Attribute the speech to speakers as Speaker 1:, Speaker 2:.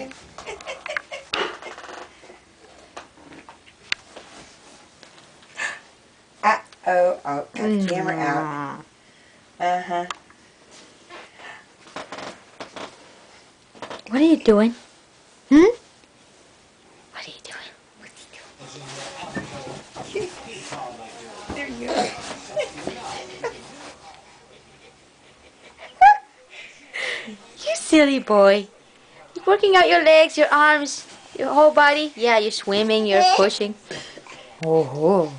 Speaker 1: Ah, oh, oh, got the camera out. Uh huh.
Speaker 2: What are you doing? Hmm? What are you doing?
Speaker 1: There you go.
Speaker 2: You silly boy. You're working out your legs, your arms, your whole body. Yeah, you're swimming, you're pushing. Oh, oh.